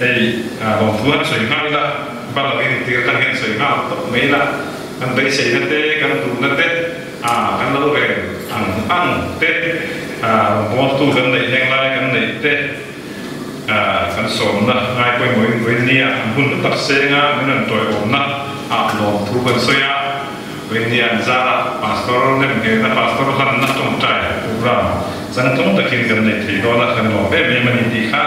ei lòng thuốc soi ngay là bắt đầu cái tiếng tăng hiện soi ngay tập mấy là căn đấy xây nó tê căn tụ nó tê à căn lâu về ăn ăn tê à một tu căn đấy nhanh lại căn đấy tê à căn sớm là ngay quay mỗi người nia hun nó tắc xe ngã mình làm tuổi ổn na à lòng thu căn soi à với nia ra là pastor nên cái là pastor hắn nó trong trái program rằng trong tất nhiên căn đấy thì đó là căn lòng bé mình đi khác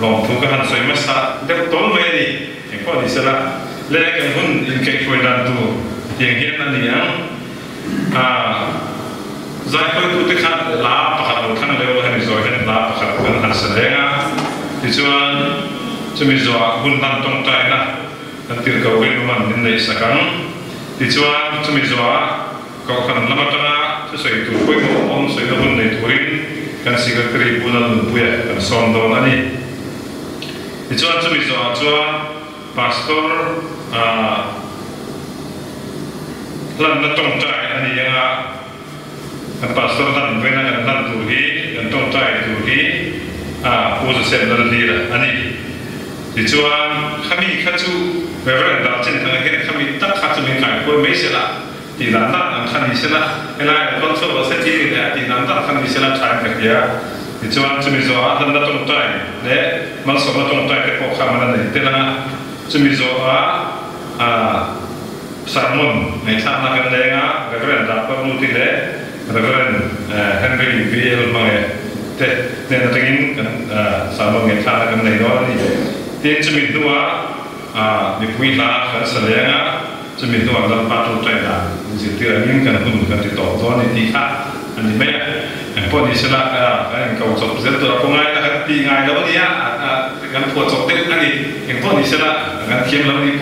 lòng thu cái hắn soi mà sa đẹp tốn mấy đi em có đi sala là lẽ cái hun in cái quay đàn tu. Tiếng hiền là gì à giải quyết tu tức khát lá bạc hạt khăn leo hay rồi hay lá bạc hạt khăn hạt sợi nga. Thì cho cho mình rồi hun tan trong trái na. Kan tir kau kan man din dai sakang thì cho cho mình rồi kau kan ta na cho soi tu koi mo om soi na hun dai turin kan secretary bulan buya kan son don ani Et toi, tu es pastor toi, pasteur, dan tentang cai ini yang a pastor dan bina dan tentang Turki dan tentang cai Turki a sem na ni la ani. Ti di tuan kami kacu beberapa dalam cinta kita kami tak kacu mengkai pun mesela di dalam so kami mesela elah kontrol ti Cina di khani se la chai ka ya ta khăn đi sẽ là trái cái kia thì cho chú mình rồi lần nó trong trái để mang số nó trong trái này Reverend một tí Reverend Henry V.L. Mange thế nên là tiếng sermon ngày sáng là cái này đó thì tiếng chú mình đua bị quy là cái sở lẽ á chú mình là bắt đầu chạy là chỉ tiêu là những cái hùng cái tổ đó này thì khác anh đi mấyพอดีสละอ่าเขาจบเสร็จตัวคงง่ายนะครับปีง่ายแล้วนี่อ่ะอ่ากันพอจบเด็กนั่นนี่อย่างพอดีสละกันเขียนแล้วนี่พ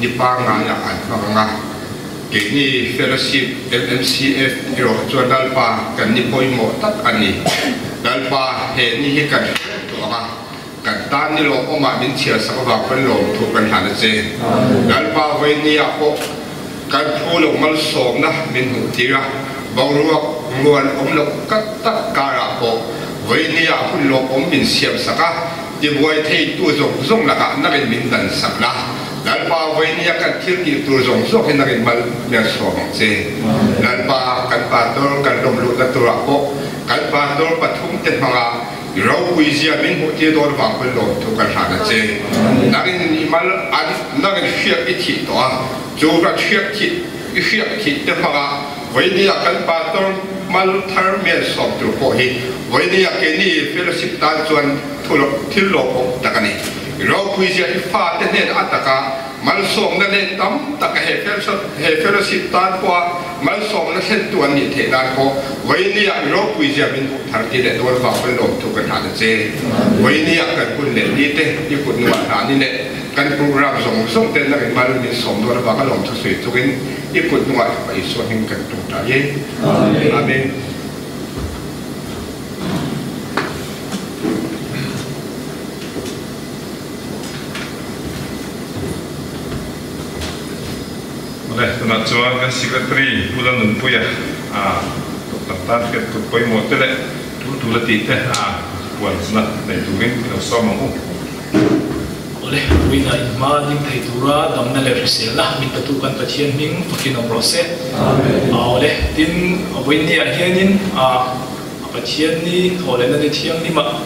ten nga ya an ma nga. Ke ni fellowship mmcf ro chuan dal kan ni poi mo tak ani dal he ni hi kan to nga. Kan ta ni lo o ma min chia sa ba kan lo tu kan han che dal pa ni a ko kan phu lo mal som na min hu ti ra. Bang ruak nguan om lo kat tak kara ko với nia hun lo om min siam saka di buai thei tu zong zong la ka na min dan sak la lan pa với nia kan thil ki tur zong zong kin na mal me so mong se lan pa kan pa tor kan dom lu ta tur ra ko kan pa tor pathum te manga rau kui zia min ho ti dor wang ko lo tu kan ha na che ni mal an na gen fiak i thi to a jo ka fiak ki i fiak thi te manga với đi kan pa tor mal thar me so tur ko hi với đi ke ni fellowship ta chuan thulok thil lo ko takani lokuisia i fatenen ataka malsomna len tam taka hefellowship tan kwa malsomna sen tuan ni the dan ko wainia lokuisia min tharti le dol ba pen lom tu kan han che wainia kan kun le ni te ni kun wa han ni ne kan program song song ten na kan malu ni som dol ba ka lom tu sui tu kin ni kun wa ba isu hin kan tu ta ye amen nak cuman kan sekretari bulan lumpuh ya, ah, tempat target tu koy motor le, tu dua leti teh, ah, buat senak dari tu kan, kita usah mampu. Oleh tu kan, malam ini dari tua, dah mula lah, minta tu kan petian ming, fikir no proses. Ah, oleh tin, abu ini akhir ni, ah, petian ni, oleh nanti petian ni mak,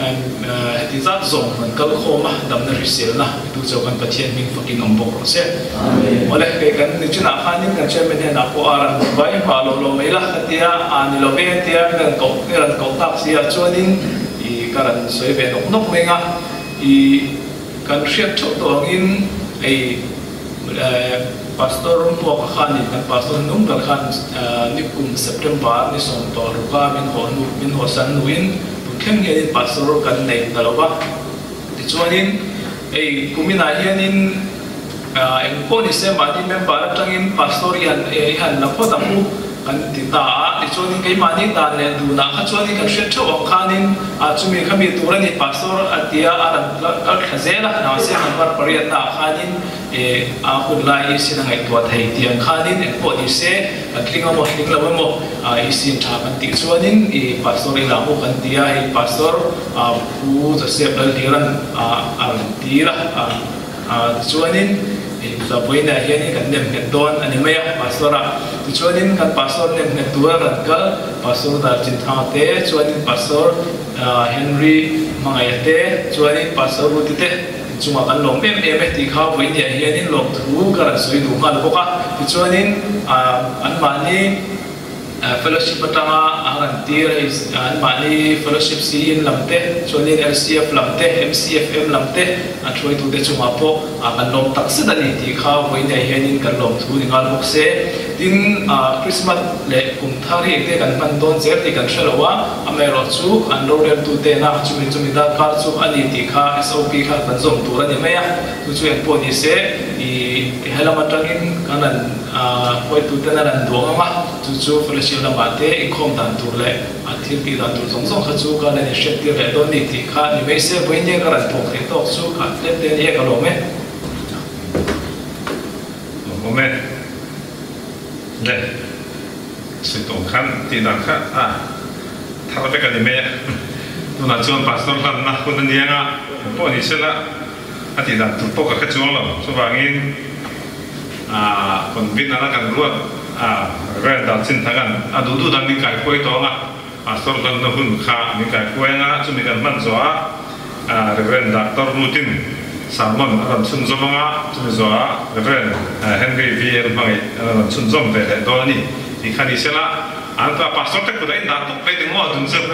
het zat zong man kal khoma dam na risel la tu chau kan pathian ning fakin om bok amen. Oleh ke kan ni chuna khanin kan chairman he na ko aran bai pa lo lo mela khatia an lo ve tia kan ko kan ko tak sia chuanin i karan soi ve nok nok menga i kan riat chok to angin ai pastor ka khan ni kan pastor nung dal khan ni kum september ni som to ruka min ho nu min ho san nuin tu khem nge ni pastor kan nei ấy, ti mình ai kumina hianin en ko ni se e, ma ni member tangin pastor yan e han có ko tamu cần thì ta thì cho nên cái mà mani ta le du na. Kha chuanin kan hriat này, ang khanin a chumi khami tura ni pastor atia là kal khazela. Na se number ta khan nên e a hun lai i sin ngai to thai ti ang khanin en ko ni se atlinga mo hling lawa mo a tha ti e pastor i la mo kan tia i pastor. A pu za se dal diran a aran tira a chuanin sa poi na hian kan nem net don ani maya pastora tu chuanin kan pastor nem net tura kan kal pastor dar chin tha te chuanin pastor henry mangai te chuanin pastor te chunga kan lom em em ti kha poi ni hian in lom thu kar sui du ma lo ka tu chuanin an mani Uh, fellowship tanga aran tira is an mani fellowship si in lamte choni lcf lamte mcfm lamte an choi tu de chuma po akan nom taksi dani ti kha moi nei hen in kan lom thu ningal bok se tin uh, christmas le kum thari te kan man don zer ti kan shalowa ame ro chu an ro der tu te na chu mi chu mi da kar chu ani ti kha sop kha kan zom tu ra ni me ya tu chu en po ni se i helamatan in kanan hoi tu te na ran do ma chú chú phải là siêu làm i khom dan tur le a thil pi dan tur song song kha chu ka le ni sẽ tiêu le don ni thì kha như me se với ni cái là thuộc te tốt chú kha le tên ni ka lo me mo me đây sự tổng khăn ti na kha à thar cái cái ni me tu là chuan pastor kan na kun ni nga po ni là, la a ti dan tu cái ka chuang lo so wangin a kon bin na kan ruat a ren da chin thagan a du du dan ni kai koi to nga pastor kan na hun kha ni kai koi nga chu mi kan man zo a a rutin salmon aran chun zomanga chu mi zo a henry v er mai aran chun zom ve le do ni ti khani sela an ta pastor te kudai na tu pe ding mo dun zem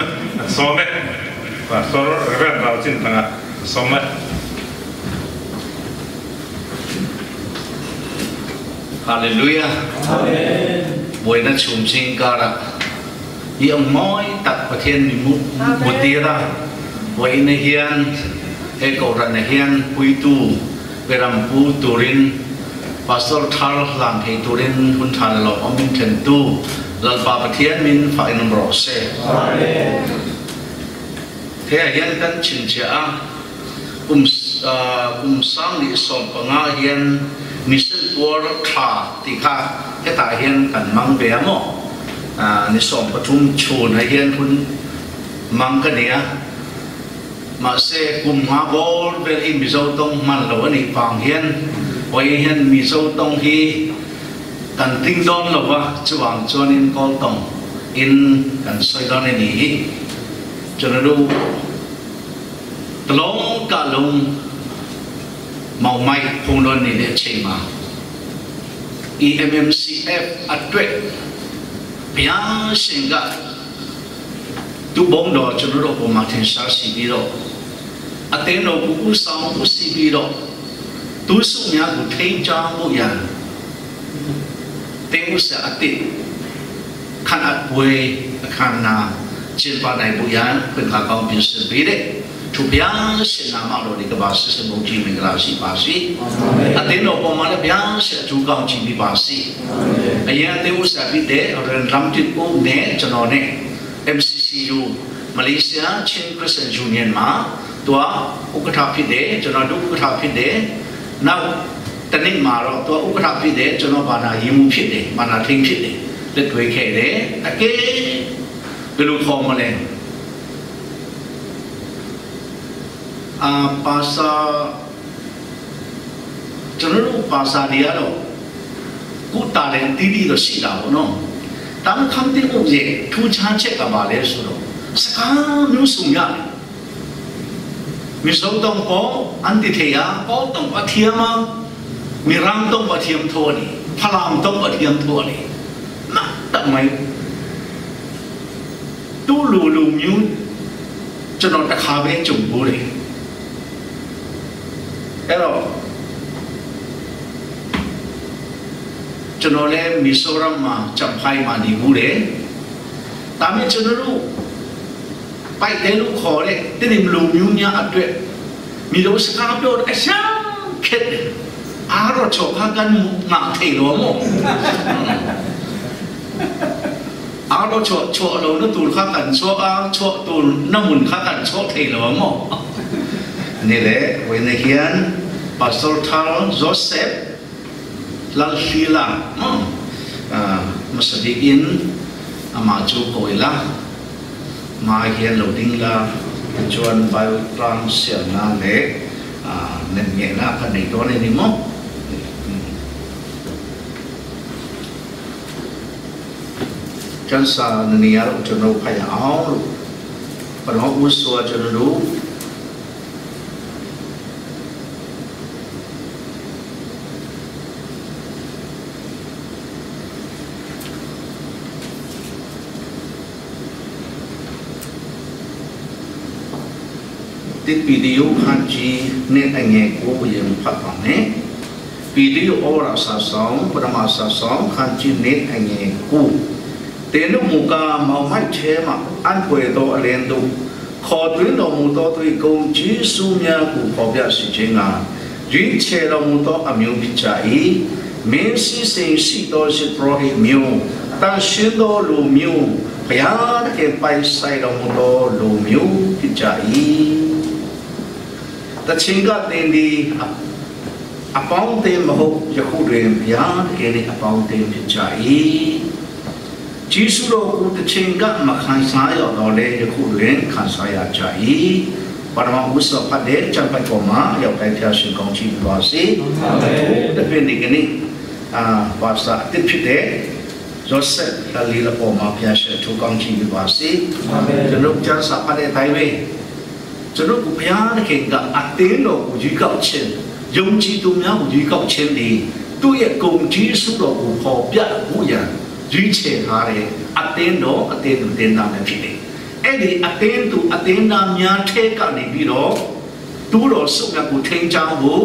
so me pastor ren da chin so Haleluya. amen. Buổi nó chùm sinh cả là yang moi tak pathian mi mu mutira buổi này hiền. He ko ran này hiền. Pui tu. Veram pu turin pastor thar lang he turin hun than lo om min then tu. Lal pa pathian min fa in ro se amen. Thế hiền kan chin cha um um sang ni som ti kha, cái tại hiền cần mang về mo à ni som pathum chun hay hiền hun mang cái này mà sẽ cùng hóa bố về in bị dâu tông mà lỗ này vàng hiền vậy hiền bị dâu tông hi cần tinh đón lỗ wa chú vàng in nên tông in cần xoay đón này nhỉ cho nó đủ cả mai đón này để EMMCF အတွက်ဘုရားရှင်ကသူ့ဘုံတော်ကျွန်တော်တို့ပုံမှန်သင်ရှားရှိပြီးတော့အသင်းတော်ကိုဦးဆောင်ဦးစီးပြီးတော့သူစုများကိုထိန်းချောင်းဖို့ရန်တင်ဦးစာအတိခန္ဓာဝေအခန္ဓာကျင့်ပါနိုင်ဖို့ရန်ပြန်ကောင်းပြင်ဆင်ပေးတဲ့ သူဘုရားရှင်နာမတော်ဒီကဘာစစ်စမုံကြီးမင်္ဂလာရှိပါစေအသင်းတော်ပေါ်မှာလည်းဘုရားရှင်အထူးကောင်းချီးပေးပါစေအရင်အသင်းဥစ္စာဖြစ်တဲ့ Ramtit Pong နဲ့ကျွန်တော်နဲ့ MCCU မလေးရှားချင်းခရစ်စတန်ယူနီယံမှာသူကဥက္ကဋ္ဌဖြစ်တယ်ကျွန်တော်တို့ဥက္ကဋ္ဌဖြစ်တယ်နောက်တနေ့မှာတော့သူကဥက္ကဋ္ဌဖြစ်တယ်ကျွန်တော်ဘာသာရေးမှုဖြစ်တယ်ဘာသာထင်းဖြစ်တယ်လက်တွေ့ခဲ့တယ်အကဲဘယ်လိုခေါ်မလဲ အာပါစာကျွန်တော်တို့ပါစာတွေကတော့ကိုတာတယ်တီးတီးတော့ရှိတာပေါ့နော်တန်ခမ်းတဲ့ object ထူချမ်းချက်ကပါလဲဆိုတော့စကားမျိုးစုံရတယ်မစုံတော့ပေါ်အန်တီထေယာပေါ်တော့အထီယမမီရမ်တော့အထီယမ်ထောနီဖလမ်တော့အထီယမ်ထောနီနာတမိုင်တူလူလူမျိုးကျွန်တော်တခါပဲကြုံဘူးတယ် Pero, chuno le Mizoram ma champai ma di mure. Tapi chuno lu, pai te lu kho le, te ni lu nyu nya atwe. Mi lu sekang do asyam ket. Aro chokha kan ma te lo mo. Aro chok chok lo nu tul kha kan chok a chok tul namun kha kan chok te lo mo. Nile này hian Pastor Charles Joseph lalhila masadiin ama chu koila ma hian lo ding la. Chuan bio tran sia na le nen nge na kan nei to nei ni mo kan sa တစ်ဗီဒီယိုခန်ချီနဲ့အငယ်ကိုပြန်ဖတ်ပါမယ်ဗီဒီယိုအော်ရာဆာဆောင်ပရမဆာဆောင်ခန်ချီနဲ့အငယ်ကိုတေနုမူကာမောင်မိုက်ချဲမှာအန်ပွေတော်အလင်းတို့ခေါ်သွင်းတော်မူသောသူ၏ဂုဏ်ကြီးစုများကိုပေါ်ပြစီခြင်းကရွေးချယ်တော်မူသောအမျိုးဖြစ်ကြ၏မင်းစီစိန်ရှိသောရှိပရောဟိတ်မျိုးတန်ရှင်းသောလူမျိုးဘုရားတကယ်ပိုင်ဆိုင်တော်မူသောလူမျိုးဖြစ်ကြ၏ တခြင်းကတင်ဒီအပေါင်းတင်မဟုတ်ယခုတွင်ဘုရားတကယ်နဲ့အပေါင်းတင်ဖြစ်ကြ၏ဂျေစုတော်ကိုတခြင်းကမခံစားရတော့လေယခုတွင်ခံစားရကြ၏ပရမဝုစောပတ်တဲ့ချပတ်ပေါ်မှာရောက်တဲ့ဖျားရှင်ကောင်းချီးပါစေ။တပည့်ဒီကနေ့အာပါစာတစ်ဖြစ်တဲ့ယောဆက်တလီလပေါ်မှာဖျားရှင်ထိုးကောင်းချီးပါစေ။ကျွန်တော်ကျမ်းစာပတ်တဲ့အတိုင်းပဲ ကျွန်တော်ကိုဘုရားသခင်ကအသင်းတော်ကိုရွေးကောက်ခြင်းယုံကြည်သူများကိုရွေးကောက်ခြင်းတွေသူ့ရဲ့ဂုဏ်ကြီးစုတော်ကိုပေါ်ပြဖို့ရန်ရွေးချယ်ထားတဲ့အသင်းတော်အသင်းသူတင်သားများဖြစ်တယ်။အဲ့ဒီအသင်းသူအသင်းသားများထဲကနေပြီးတော့သူ့တော်ဆုံးမြတ်ကိုထိန်းချောင်းဖို့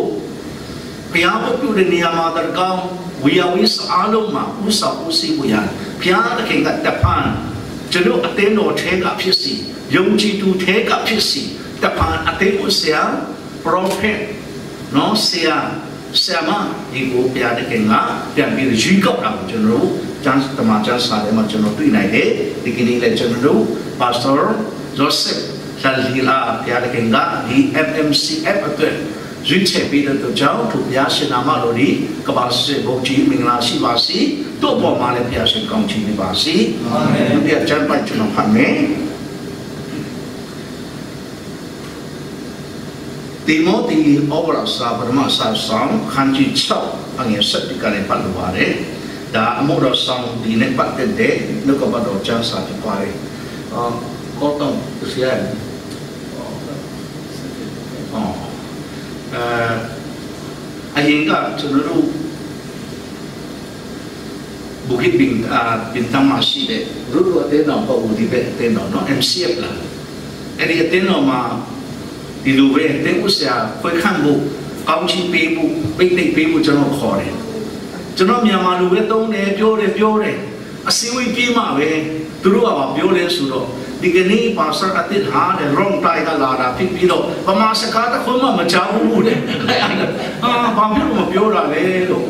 ဘုရားမပြုတဲ့နေရာမှာတကောင်းဝီယဝိစအားလုံးမှာဥစ္စာဥစီဝရဘုရားသခင်ကတပန်ကျွန်တော်အသင်းတော်ထဲကဖြစ်စီယုံကြည်သူထဲကဖြစ်စီ တပန်အသင်းကိုဆရာ prophet နော်ဆရာဆရာမဒီကိုဘုရားသခင်ကပြန်ပြီးရွေးကောက်တာကိုကျွန်တော်တို့ကျမ်းတမန်ကျမ်းစာထဲမှာကျွန်တော်တွေ့နိုင်တယ်ဒီကနေ့လည်းကျွန်တော်တို့ pastor Joseph ဆာလီလာဘုရားသခင်ကဒီ FMCF အတွက်ရွေးချယ်ပြီးတဲ့အတွက်ကြောင့်သူဘုရားရှင်နာမတော်ဒီကပါစေဘုရားကြီးမင်္ဂလာရှိပါစေတို့ပေါ်မှာလည်းဘုရားရှင်ကောင်းချီးပေးပါစေအာမင်ဒီအကျမ်းပိုက်ကျွန်တော်ဖတ်မယ် တိမောသေဩဝါစာပရမစာဆောင်ခန်းကြီး6အငယ်7ဒီကနေ့ပတ်လို့ပါတယ်ဒါအမှုတော်ဆောင်ဒီနေ့ပတ်သက်တဲ့နှုတ်ကပတ်တော်ကျမ်းစာဖြစ်ပါတယ်အော်ကောတောင်းဆရာအော်အဲအရင်ကကျွန်တော်တို့บุกิบินอ่าบินตั้งมาชีเลยรู้ว่าเต้นหนอปะอูดีเปเต้นหนอเนาะ MCF ล่ะอันนี้เต้นหนอมา ဒီလိုပဲတဲ့ဥစ္စာခွဲခန့်ဖို့ကောင်းချီးပေးဖို့ပိတ်သိမ့်ပေးဖို့ကျွန်တော်ခေါ်တယ်ကျွန်တော်မြန်မာလူပဲသုံးတယ်ပြောတယ်ပြောတယ်အစည်းအဝေးပြေးမှပဲသူတို့ကပြောလဲဆိုတော့ဒီကနေ့ပါစအတစ်ဟာတဲ့ wrong တိုင်ကလာတာဖြစ်ပြီးတော့ဗမာစကားတစ်ခုမှမကြောက်ဘူးတဲ့အာဘာဖြစ်လို့မပြောတာလဲလို့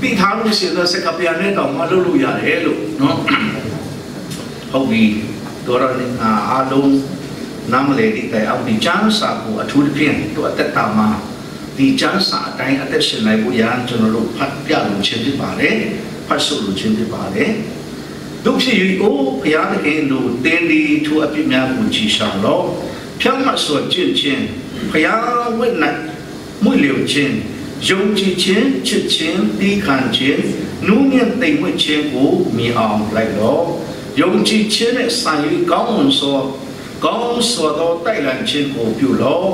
ပြီးထားလို့ရှိရင်စကားပြန်နဲ့တော့မလုပ်လို့ရတယ်လို့နော်ဟုတ်ပြီတော်တော်နဲ့အားလုံး နာမလေဒီတိုင်အောင်ဒီချမ်းစာကိုအထူးသဖြင့်သူအသက်တာမှာဒီချမ်းစာအတိုင်းအသက်ရှင်နိုင်ဖို့ရန်ကျွန်တော်တို့ဖတ်ပြလို့ခြင်းဖြစ်ပါတယ်ဖတ်ဆိုလို့ခြင်းဖြစ်ပါတယ်ဒုဖြစ်၍အိုးဘုရားသခင်တို့တင်းဒီထူအပြစ်များကိုကြည်ဆောင်တော့ဖြောင့်မတ်စွာကျင့်ခြင်းဘုရားဝိတ်၌မွေလျော်ခြင်းယုံကြည်ခြင်းချစ်ခြင်းတီးခံခြင်းနူးညံ့သိမ်မွေ့ခြင်းကိုမြင်အောင်လိုက်တော့ယုံကြည်ခြင်းနဲ့ဆိုင်၍ကောင်းမွန်စွာ ကောင်းစွာသောတိုက်လံခြင်းကိုပြုလော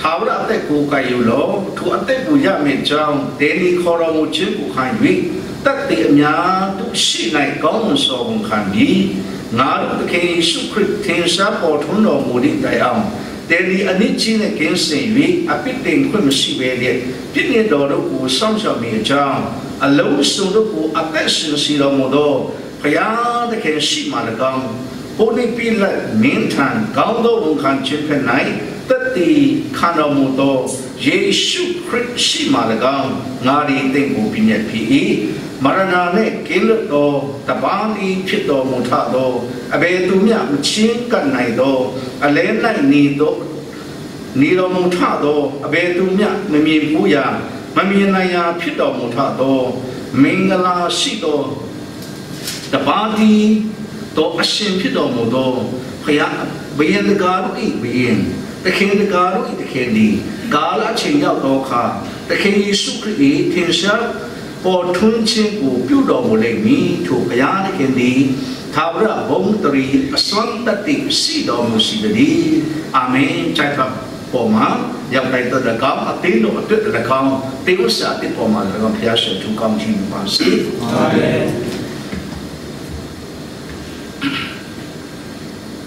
ထာဝရအသက်ကိုကယူလောထိုအသက်ကိုရမည်ကြောင်းဒေနီခေါ်တော်မူခြင်းကိုခံ၍တတ်တည်အများတို့ရှိနိုင်ကောင်းမွန်စွာဝန်ခံပြီးငါတို့သခင်ယေရှုခရစ်သင်ရှားပေါ်ထွန်းတော်မူသည့်တိုင်အောင်တေဒီအနစ်ချင်းနဲ့ကင်းစင်၍အပိတင်ခွင့်မရှိဘဲလျက်ပြည့်နေတော်တို့ကိုစောင့်ရှောက်မိအကြောင်းအလုံးစုံတို့ကိုအသက်ရှင်စီတော်မူသောဘုရားသခင်ရှိမှ၎င်း ပုန်ပိလမင်းထံကောင်းသောဝန်ခံခြင်းဖြင့်၌တတိခန္ဓာမူသောယေရှုခရစ်ရှိမှ၎င်းငါဒီတင့်ကိုပြည့်ညက်ဖြစ်၏မရဏနှင့်ကင်းလွတ်သောတပန်းဤဖြစ်တော်မူထသောအဘယ်သူမျှမချင်းကပ်နိုင်သောအလဲ၌နေသောနေတော်မူထသောအဘယ်သူမျှမမြင်ဘူးရာမမြင်နိုင်ရာဖြစ်တော်မူထသောမင်္ဂလာရှိသောတပန်းဤ တော့အရှင်ဖြစ်တော်မူသောဖယားဘယင်တကာတို့ဤဘယင်တခင်တကာတို့ဤတခင်ဒီကာလအချိန်ရောက်သောအခါတခင်ယေရှုခရစ်၏ထင်ရှားပေါ်ထွန်းခြင်းကိုပြုတော်မူလိမ့်မည်ထိုဘုရားသခင်သည်သာဝရဘုံတရီအစွမ်းတတိရှိတော်မူစီသည်အာမင်ချိုက်ပါပေါ်မှာရောက်တိုင်းတော့ကောင်းအသိလို့အတွက်တကောင်းတေဝစာတိပေါ်မှာလည်းဘုရားရှင်သူကောင်းခြင်းပါစေအာမင်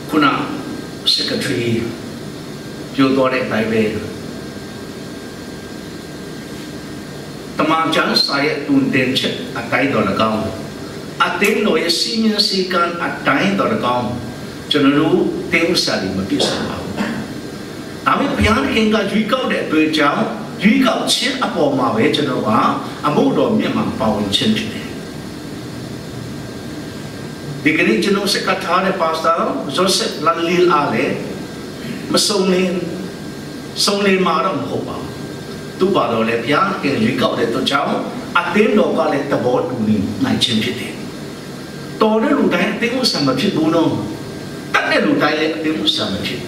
ခုန secretary ပြောတော့တဲ့အတိုင်းပဲတမန်ကျန်စာရဲ့တွင်တင်ချက်အတိုင်းတော်၎င်းအတင်းလို့ရစီမင်းစီကန်အတိုင်းတော်၎င်းကျွန်တော်တို့တင်းဥစားလေးမပြည့်စုံပါဘူး။ဒါပေမဲ့ဘုရားခင်ကရွေးကောက်တဲ့အတွက်ကြောင့်ရွေးကောက်ခြင်းအပေါ်မှာပဲကျွန်တော်ကအမှုတော်မြတ်မှာပါဝင်ခြင်းဖြစ်တယ် ဒီကနေ့ကျွန်တော်စကထားတဲ့ပါစတာဂျိုဆက်လန်လီအားလေမစုံလင်းစုံလင်းမှာတော့မဟုတ်ပါဘူးသူပါတော့လေဘုရားကရွေးကောက်တဲ့တော့ကြောင့်အတင်းတော်ကလည်းတဘောတူနေနိုင်ခြင်းဖြစ်တယ်တော်တဲ့လူတိုင်းအတင်းဥစ္စာမဖြစ်ဘူးနော်တတ်တဲ့လူတိုင်းလည်းအတင်းဥစ္စာမဖြစ်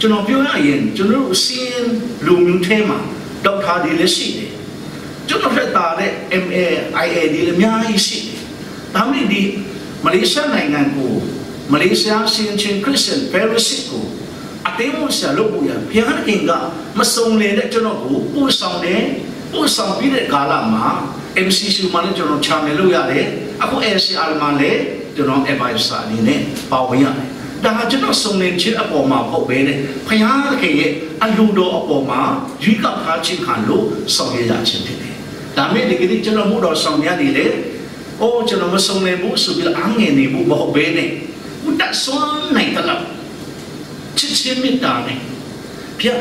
ကျွန်တော်ပြောရရင်ကျွန်တော်အစင်းလူမျိုးထဲမှာဒေါက်တာဒီလည်းရှိတယ်ကျွန်တော်ဖက်တာတဲ့ MA IA ဒီလည်းအများကြီးရှိတယ် ဒါမှမဟုတ်ဒီမလေးရှားနိုင်ငံကိုမလေးရှားရှင်ချင်းခရစ်ယာန်ဖယ်ရစ်ကိုအတင်းမဆရာလုပ်ဖို့ရဘုရားခင်ကမစုံလင်တဲ့ကျွန်တော်ကိုပို့ဆောင်တယ်ပို့ဆောင်ပြီးတဲ့ကာလမှာ MCC မှာလည်းကျွန်တော် channel လုပ်ရတယ်အခု ACR မှာလည်းကျွန်တော် advisor အနေနဲ့ပါဝင်ရတယ်ဒါကျွန်တော်စုံလင်ခြင်းအပေါ်မှာပေါ့ပဲနဲ့ဖခင်ခင်ရဲ့အလူတော်အပေါ်မှာရွေးကောက်ထားခြင်းခံလို့ဆောင်ရွက်ရခြင်းဖြစ်တယ်ဒါမဲ့ဒီကနေ့ကျွန်တော်မှုတော်ဆောင်ရနေလေ အိုးကျွန်တော်မစုံလင်ဘူးဆိုပြီးအငြင်းနေဘူးမဟုတ်ပဲနဲ့ဘုဒ္ဓဆွမ်းနိုင်တယ်လားချစ်ချင်းမေတ္တာနဲ့ဖျက်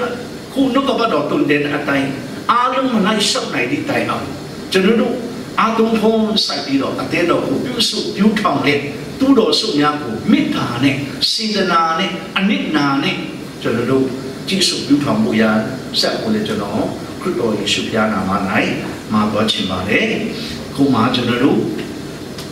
ခုနှုတ်ကပတ်တော်တုန်တဲ့အတိုင်းအားလုံးမလိုက်ရှောက်နိုင်တဲ့တိုင်အောင်ကျွန်တော်တို့အာသုံးဖုံးစိုက်ပြီးတော့အသေးတော်ကိုပြုစုပြုထောင်တဲ့သူတော်စုများကိုမေတ္တာနဲ့စေတနာနဲ့အနစ်နာနဲ့ကျွန်တော်တို့ကြည့်စုပြုထောင်မှုရဆက်ကိုလည်းကျွန်တော်ခရစ်တော်ယေရှုဖျားနာမ၌မှာသွားချင်ပါတယ်ခုမှကျွန်တော်တို့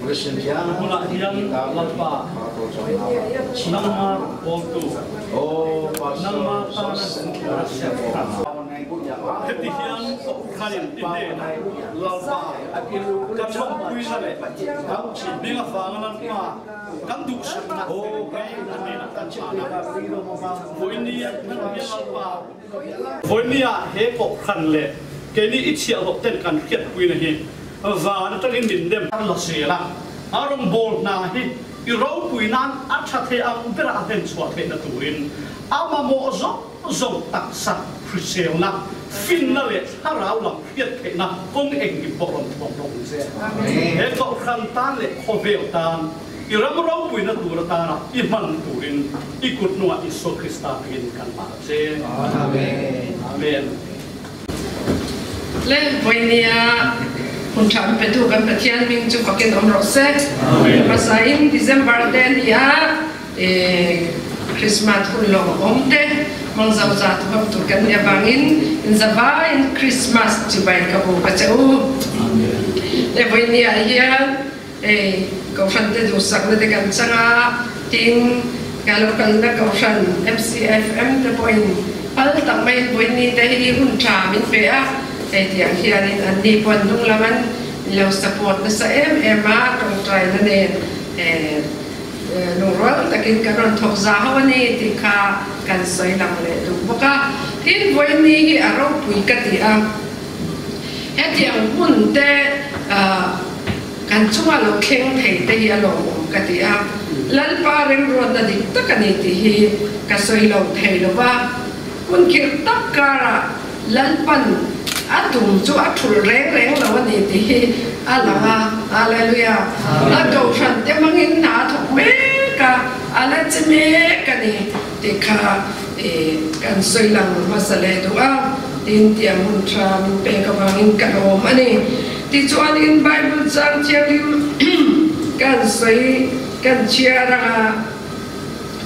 ฉันจะมาเรียนที่นี่ลาบ้าฉันมาทำงานที่นี่ลาบ้าไอ้ผู้ชายคนนี้ก็ยังมาที่นี่ลาบ้าไอ้ผู้ชายคนนี้ก็ยังมาที่นี่ลาบ้าไอ้ผู้ชายคนนี้ก็ยังมาที่นี่ลาบ้าไอ้ผู้ชายคนนี้ก็ยังมาที่นี่ลาบ้าไอ้ผู้ชายคนนี้ก็ยังมาที่นี่ลาบ้าไอ้ผู้ชายคนนี้ก็ยังมาที่นี่ลาบ้าไอ้ผู้ชายคนนี้ก็ยังมาที่นี่ลาบ้าไอ้ผู้ชายคนนี้ก็ยังมาที่นี่ลาบ้าไอ้ผู้ชายคนนี้ก็ยังมาที่นี่ลาบ้าไอ้ผู้ชายคนนี hi, va na tang in din dem kan la se la, arong bol na hi, i ro pui nan a cha the ang bera a ten chwa the na tuin, ama mo zo zo tak sa Chrisel na fin na le harau lang khiat the na kong eng ki borom bom bom se he ko khan tan le kho ve tan i ram ro pui na tur ta na i man turin i kut nu a iso krista pin kan ma se amen. Amen. Le voinia hun tham pe tu kan pathian ming chu pakin om ro se pasain december den ya e christmas hun lo om te mang zau za tu bam tu kan ya bangin in. Zava in christmas chu bai ka bu ka chau le voinia ya e ko fan te du sak le te kan changa tin kalau kal na ko fan mcfm te point pal tak mai voinia te hi hun tra min pe a ไอ้ที่อย่างที่อันนี้อันนี้ปนนุ่งละมันเราสปอร์ตนะเสเอ็มเอ็มอาร์ตรงใจนั่นเองเออหนุ่งร้อนต่กินกันนอนทกจ้าวันนี้ที่ข้ากันสวยลำเลยดูบอกว่าที่วันนี้อารมณ์ปุยกติอะไอ้ที่อย่างหุ่นเต่กันช่วเราเข่งเทแต่ยาลงกติอะลัลปาเริมรอนนั่นอีตะกันนี่ที่เกันสวยลงเทหรือว่าคุณคิดตักการะลัลปัน อันดุงจู่อันถูแรงแรงเราวันนี้ดีอันหลังอะอะไรลุยอะอันดูฉันเดี๋ยวมึงหนหาทุกไหมกะอะไรจะเมกันนี่เด็กค่ะเอ๋การสวยหลังมาสเลดูอะดินเตียมมุนทรามเป็นกำลังอินกระโอมอันนี้ที่ชวนอินไบบิลจางเชียริมการสวยการเชียร์อะ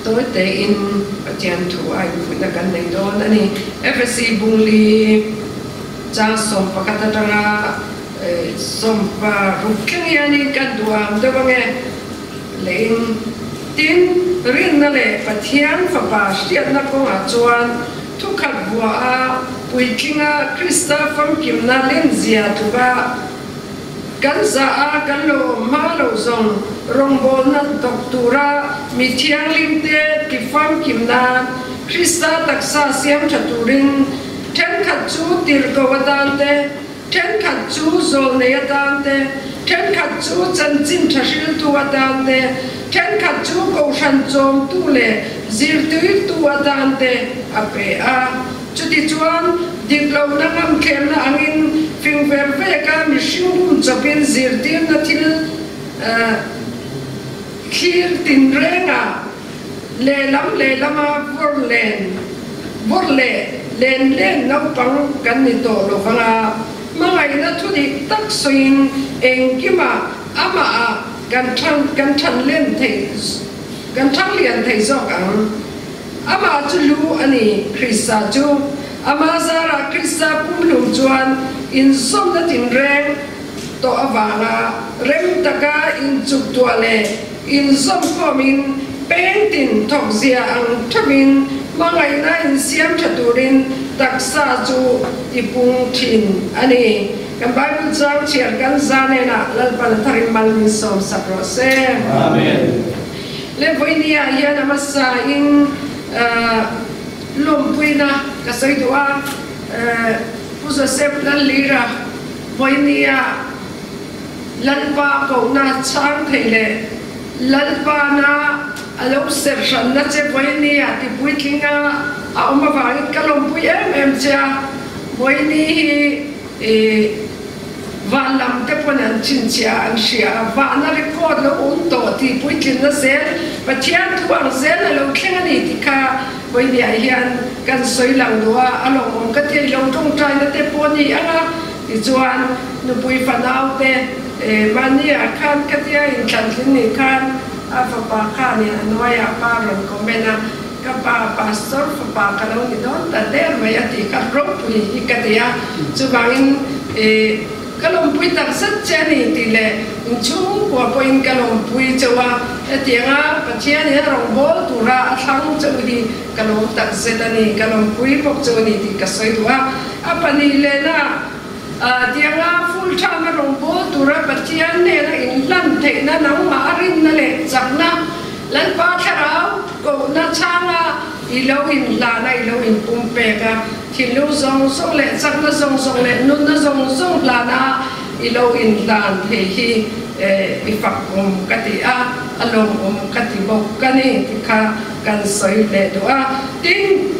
ตัวเตอินประจันถูกอายุนักกันในโดนอันนี้เอฟซีบุงลี som pa kata tanga som pa rukyang yani kadwa do bange lein tin rin na le pathian fa pa stiat na ko a chuan. Thu khat bua a pui kinga krista fam kim na len zia tu ba. Kan za a kan lo ma lo zong rong bol na doktura mi thiang lim te ki fam kim na krista taksa siam thaturin Tenkatsu Dirgovadante, Tenkatsu Solneadante, Tenkatsu Zanzintaschiltuadante, Tenkatsu Goshanzom Tule, Zirtuituadante, APA. Zu die Zuan, die Glaubnangam Kemna Angin, Fingwerveka, Mishingum Zopin Zirtirnatil, Kir Tinrenga, Lelam Lelama Vorlen, Vorlen. Len len nấu bằng gần đi tổ lô khá là mà ngày nó thu đi tắc xuyên em kia à, mà à mà à gần thân gần thân lên thầy gần thân liền thầy dọc ăn à mà chú lũ anh ấy Krista chú. À mà ra là Krista cũng lùm chuan, in xong đã tìm rèn to avanga rem taka in chụp tuale in xong có mình painting thọc dìa ăn thắp mình mangai na in siam thaturin taksa chu ipung thin ani kan bible chang chiar kan zane na lalpan tharim mal min som sakro se amen. Le voinia hian amasa in lom puina ka sai dua puza sep lan lira voinia lalpa ko na chang theile lalpa na alo ser shan na che voinia ti puitlinga a oma wangit kalom pui em em cha voini hi van lam te pon an chin chia an shia va na record lo un to ti puitlin na zel pa chian tu ang zel lo khenga ni ti ka voini a hian kan soi lang dua along om ka te lo tong trai na te poni anga ti chuan nu pui fanau te e mani a khan ka tia in apa pakar ni, anu ya pakar, komena kapa pastor, kapa kalau ni don, tader maya tikar rompu ikat ya, cuma in kalau pun tak sejati ni tila, cuma gua pun kalau pui coba, tiang apa cian ni rombol tura atang cuma di tak sejati ni, kalau pun pok cuma Ti tika soi tua, apa ni lena? Tak sat cha ni ti le ra ko po in kalom pui chawa ati nga pa chia ni rong bol tu ra a thang chu hi kalom tak se ta ni kalom pui pok chu ni ti ka soi tu a apa ni le na tianga full time rong bo tura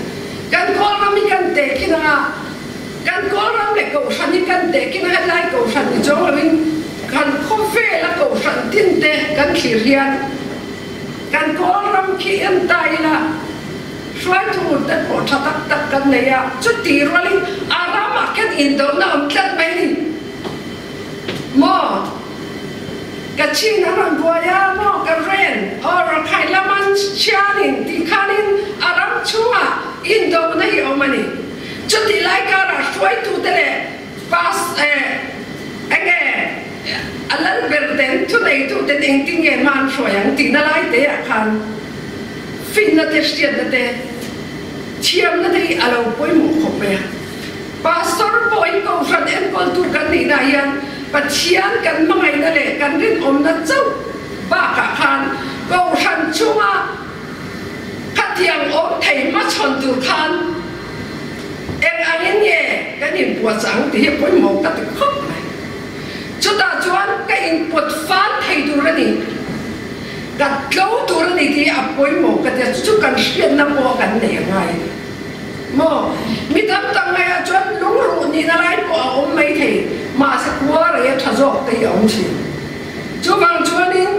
กันกอลรำมีกันเตะกินนะกันกอลรำเล็กกูสันนี่กันเตะกินนะไล่กูสันนี่จงเลยกันข้อเฟ่ละกูสันทิ้งเตะกันขี่เรียนกันกอลรำขี้อันตายละช่วยทุนแต่ปวะตักตักกันเลยอะจุดตีรัวลิอารามะกันอินโดนาอำตัดไปนี่มอกระชินรังกัวยามอกระเรนออร์ไคลามันชานินติคานินอารัมชัว in do na hi omani chuti lai ka ra shwai tu tere pas eh enge, alal berden tu nei tu te ding ting ye man shwayang ti na lai te khan fin na te stian na te chiam na te alo poi mu khop me pastor poi ko fran en kol tu kan ni na yan pathian kan mangai na le kan rin om na chau ba ka khan ko ran chunga katiang om thầy mất chọn tu khan. Em angin ye cái in bua chang thì hiệp poi mo ka ti khóc này. Chúng ta chuan cái in pot phán thầy tù ra ni gặt gấu tù ra ni thì a poi mo cái ti chú cần xuyên na mo gần nẻ ngai mo mi tam tang lại a chuan lung ru ni na lai po om mai thei ông sa kwa re tha zo te yong chi chu bang chuan in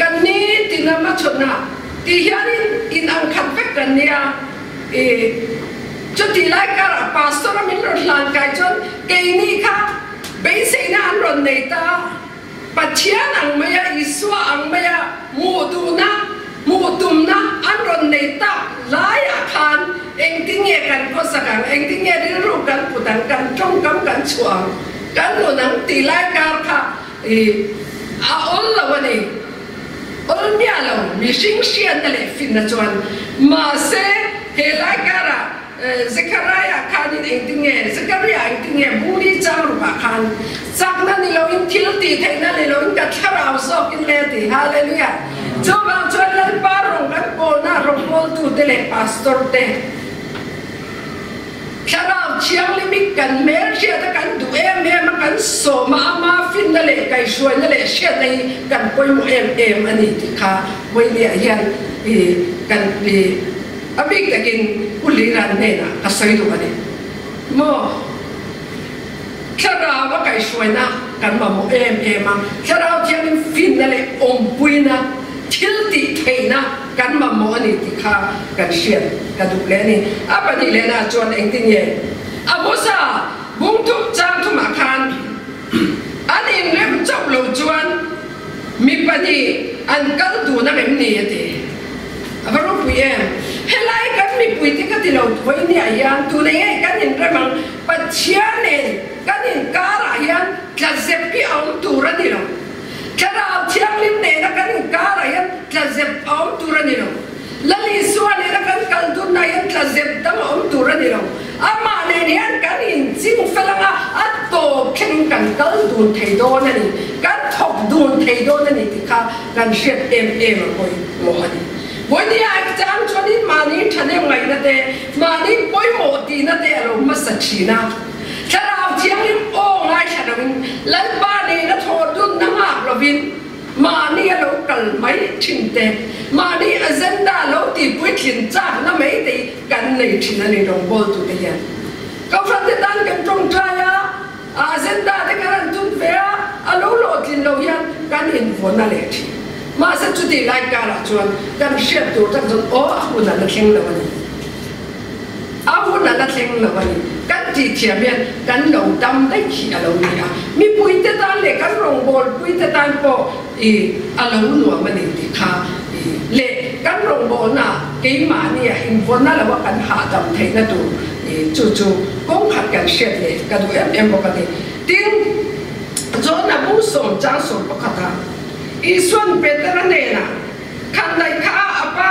กันนี้ตินามาชนะที่ยันอินอังคัดเป็กันเนี่ยเออจุดที่ไล่การปัสสาวะมินรถลังกายจนเกนี้ค่ะเบสินานรนในตาปัจเจนังมายาอิสวาอังมายามูดูนะมูดุมนะอันรนในตาหลายอาคารเองที่เงียกันก็สกังเองที่เงียริรู้กันปุตังกันจ้องกำกันชวงกันหนุนังตีไล่การค่ะเอออาอลลวันนี้ ol mialo mising sian nale fin na chuan ma se he lai kara zekaraya khani de tinge zekaraya tinge buri chamru pa khan sakna ni lo in thil ti thai na le lo in ka hallelujah chuan chuan lal parong kan ko na rong pol tu de le pastor te tharau chiang le mi kan mer sia ta kan du em em kan so ma ma fin na le kai shuai na le sia nei kan poi mo em em ani ti kha moi le hian e kan e abik takin uliran nena kasay do kani mo kara wa kai shuai na kan ma mo em em ma kara tian fin na le om pui na ทิลติเทนะกันมาหมอนี่ติคากันเชียนกันดุเลนีอะปนิเลนะจวนเองติเนอะโมซาบุงทุกจางทุมาคานอันนี้เริ่มจบลงจวนมีปฏิอันกันดูนะเอ็มนี่ติอะบรุปุยเอเฮลัยกันมีปุยที่กัติเราถวยเนี่ยยันตูเองกันเห็นเรื่องปัจเจียนเองกันเห็นการอะยันจะเจ็บกี่อัตูระนี่เรา كنا أوتيام لم نينا كان كارا يتلزب أم تورنيرو. للي سوى نينا كان كالدورنا يتلزب دم أم تورنيرو. أما نينا كان ينزي مفلما أتو كن كان كالدور تيدونني. كان تحب دون تيدونني تكا كان شب إم إم أقول موهدي ودي أكتام توني ماني تاني وعينا ده ماني بوي مودي نا ده ألو مساتشينا a ba ro pu ye helai kan mi lấy ba đề nó lo voi ni a yan tu mà kan in remang pa chia ne mà ni lo kal mai thin te mà ni agenda lo ti pui thin cha na mai ti kan nei thin ani rong bol tu te ya. Ka fra te dan kan trong cha ya agenda te kan tun ve a lo lo tin lo mà sa chu ti lại ka la chuan gần shet tu ta zon ô a hu na la thing hu na la thing lo ni kan ti thia mian kan lo dam dai khi a lo ni a mi pui te tan le kan rong bol pui te tan po i a lo nu ma ni ti kha le kan rong bol na ke ma ni a in von na la wa kan ha dam thei na tu chu chu kong khat kan shet le ka du em em bo ka ti tin zo na bu som chang som pa kha ta i suan pe te na ne na kan dai kha a pa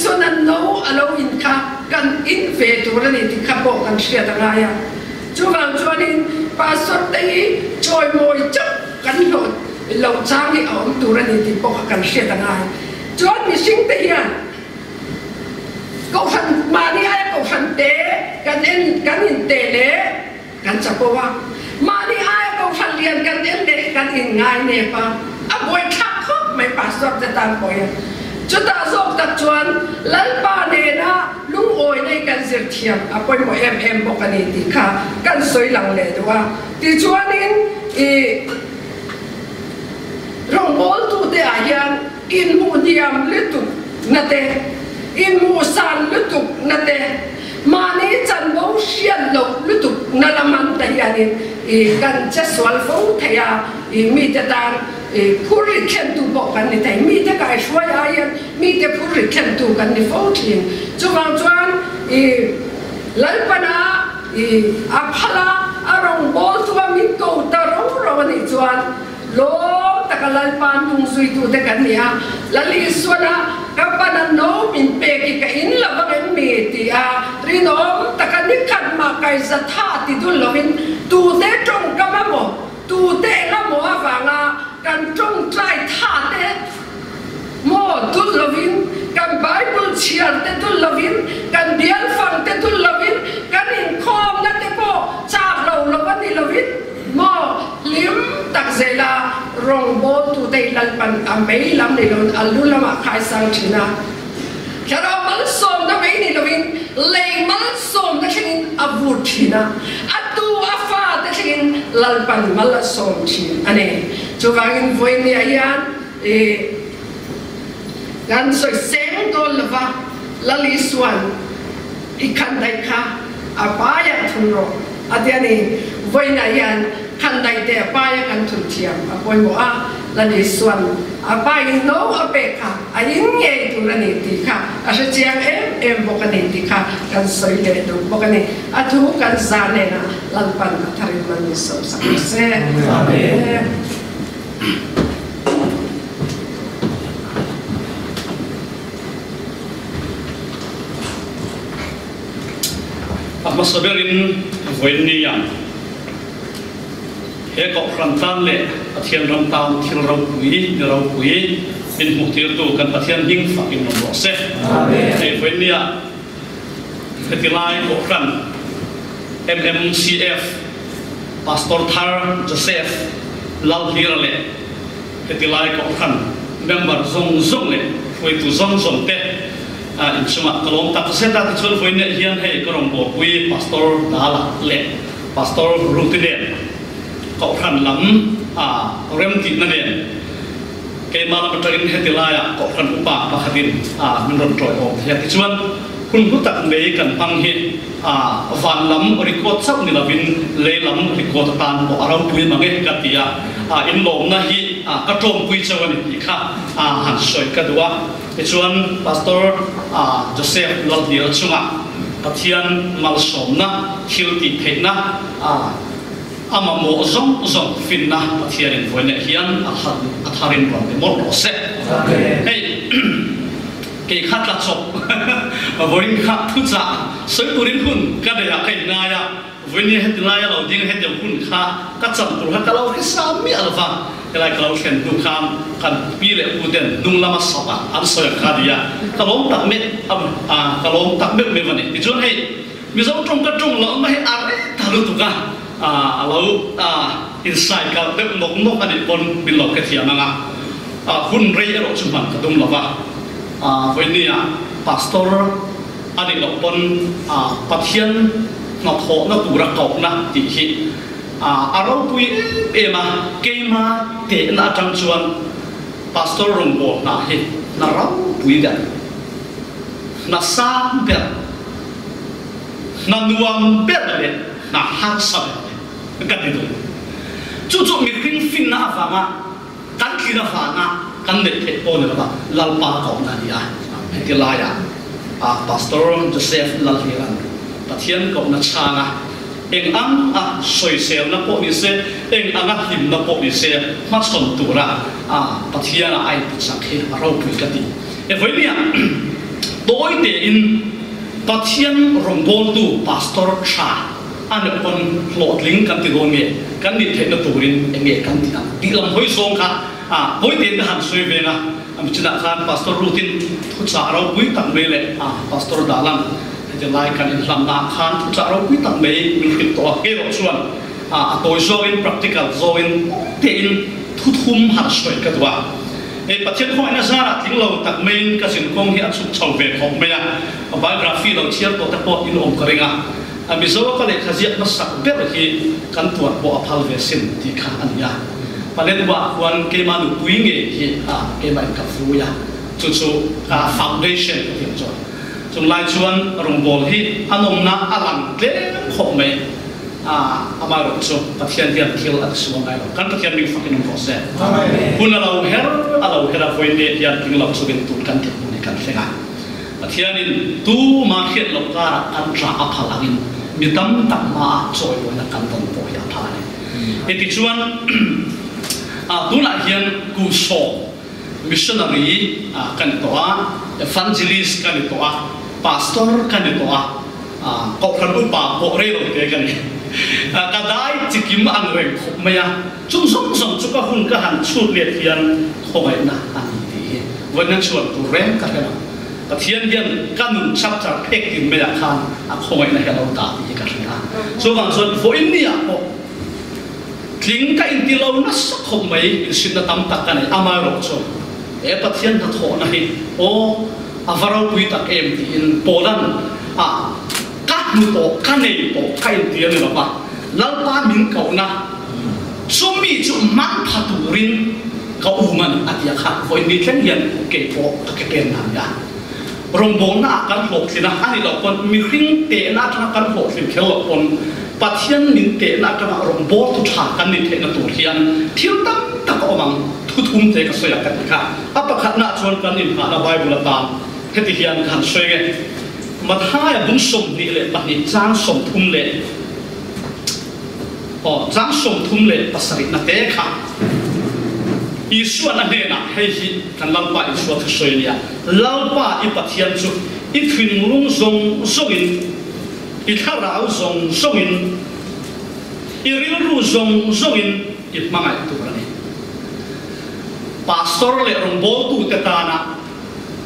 no alo in ka kan in ve tu ra ni ti kha bo kan sia ta ya chu wang chu ni pa so te choi moi chap kan lo lo chang ni om tu ra ni ti bo kan sia ta ya chu mi sing te ya ko han ma ni ai ko han te kan en kan in te le kan cha po wa ma ni ai ko han lian kan en de kan in ngai ne pa a boy khak khop mai pa so te tan po ya จุดาสอกตัดชวนลัลปาเนนะลุงโอยในกันเสียเทียมอภัยหมอเอ็มเอ็มบอกกันนี่ติค่ะกันสวยหลังเลยด้วยติชวนนินอีรองบอลตูเดียยันอินมูเดียมลิตุกนาเตอินมูซานลิตุกนาเต mane chan wo shian lo lu tu na la man ta ya ni e kan cha swal fo ta ya e mi ta ta e puri chen tu bo kan ni ta mi ta ka shwa ya ya mi ta puri chen tu kan ni fo tin chu wang chuan e lal pana e aphala arong bol tu mi ko ta ro ro ni chuan lo Takalal lalpan tung sui tu tekan dia. Ah. Lali suara kapan no min peki ke in la bang en meti a rino tak nikat makai zatha ti ah. tu lah, lovin tu te trong mo tu te la mo avanga ah. kan trong trai tha te mo tu lah, lovin kan bible chiar te tu lah, lovin kan bian fang te tu lovin kan in khom na te po cha lo lo ban ni lovin mo lim tak zela rong bo tu te lal pan a mei lam ni lon alu lama khai sang china Kara mal som na mei ni lovin le mal som na. Chingin avur china atu afa te chingin lal pan mal som chin ane chu wangin voi ni ayan e gan soi sem do lava lali swan ikan dai kha apaya thunro atiani voi na yan kan dai te à kan thun thiam apoi mo nấu à swan khá à yên nghe tù là tu tì khá à sẽ chiếm em em bokani ti kha kan à thu cần bokani athu kan zane na lalpan atharin man ni so sa xe amen Amasaberin voin niyan. He ko krantan le pathian ram tam thil ro pui ni ro pui in mu tir tu kan pathian hing fa in no se. Amen. Ei foi nia hetilai ko kan mmcf pastor thar joseph lal hirale hetilai ko kan member zong zong le foi tu zong zong te. A in chuma kalom ta se ta chul foi ne hian hei karong bo pui pastor dala le pastor rutinen ko kan lam a ah, rem ti na ne ke ma la patrin hetilaya ah, ko kan upa pakhatin a ah, min ron tro ko ya ti chuan kun hu tak me kan pang hi a van lam record sak ni lavin le lam record tan bo arau pui mangi katia à in lom na hi a ka tom pui chawani đi kha à hẳn soi ka duwa e chuyện pastor à joseph lal dia chunga, pathian mal som na thil ti the na à ama mo zong zong fin na pathian in voine hian a han a tharin ron de mor se hey ke khat la chop a voring khat thu cha soi turin hun ka de ya kai na ya. Voine het la ya lo ding het yam hun kha ka cham tur ha ka lo ke sa mi alwa ka lai ka lo shen tu kham kan pi le u den nung lama sa ba. An so ya. Ka dia ka lo tak me am a ka lo tak me me vani ti chon hey mi zo trong ka trong lo ma he a ta lu tu ka à, lo à, inside ka de nok bị ani cái bil lo à, thia nga a hun rei ero chuman cái dum lova à với nia pastor ani lộc bồn à phát hiện nó thọ nó tu ra cọc na ti hi à aro pui em à cái mà te na chang chuan. Pastor rung bộ na hi na ra pui ga na sa ga na nuam be le na ha sa be ka chú chú chu chu mi ring fin na fa ma kan ki na fa na kan ne te po ne ba lal pa ko na dia ke la ya a pastor joseph lal hiran pathian ko na à? eng ang a soi sel na po ni se eng ang a him na po ni se ma chon tu ra a pathian a ai pu sak he a ro pu ka ti e voi nia doi te in pathian rombol tu pastor cha an pon hlot ling kan ti gon nge kan ni nó na lên enge kan ti tiền đi làm hối song kha à hối tiền đã hẳn suy về nga anh chỉ đã khăn pastor rutin thu trả rau quý tặng về lệ à pastor đã làm thì lại cần làm đã khăn thu trả rau quý tặng về mình kịp tổ cái độ xuân à tôi join practical join tiền thu thum hạt suy cái đó e ami zo ka le khaziat na sak ber hi kan tuat bo aphal ve sin ti kha ania palet wa kwan ke ma nu pui nge hi a ke mai ka fu ya. Chu chu ka foundation ka ti cho chung lai chuan rong bol hi anom na alang tle kho me a ama ro chu pathian dia thil at su ngai kan pathian mi fakin ko se hun alo her alo hera foi ne dia king lo chu tu kan ti kan fenga athianin tu ma khet loka apa tra apal angin mitam tak ma choi wan kan ton po ya pha ni e ti chuan a tu la hian ku so missionary a kan to a evangelist kan to a pastor kan to a a ah, ko khan pa po re lo te kan. Ah, ka dai chikim an re khop me ya chung song song chuka hun ka han chu le thian khomai na an ti chuan tu rem ka ka กระเทียนเยี่ยนกันชับจากเพกถึงไม่ละคานอัคงไอ้ในเราตาที่กันนะส่วนบางส่วนฝนเนี่ยปกทิ้งก็อินที่เรานัสักคงไหมสินตั้มตักกันไอ้อามาโรชมเอ๊ะกระเทียนนัดโหนะฮิโอ้อาวาราวตักเอ็มที่อินโปลันอะกัดมุโตกันเอ้ปกกันอินที่นี่หรอปะลัลปามิงเก่านะสมีจุมักผัตุรินเขาอุมันอัตยาค่ะคนนี้แค่เรียนเก็บโปกตะเกียงนามยา รงบงน่ากันหกสินะฮันนี้เราคนมีหิ้งเตะน่าจะกันหกสิเขียวเราคนปัจเจียนมินเตะน่าจะรงบทุกฉากกันนี่เทนตัวเทียนเที่ยวตั้งตะกอมังทุทุ่มเทกสยกันค่ะอัปขัดน่าชวนกันนินหาระบายบุรตามเฮติเฮียนขันสวยไงมาท้ายบุญสมนี่เลยปัจจิจ้างสมทุ่มเลยอ๋อจ้างสมทุ่มเลยปัสริตนาเตะค่ะ Isu na ne na hei hi kan lampa isu thu soy nia lalpa i pathian chu i thwin lung zong zongin. I tharau zong zongin. I ril ru zong zongin. I mangai tu ra ni pastor le rong bol tu te ta na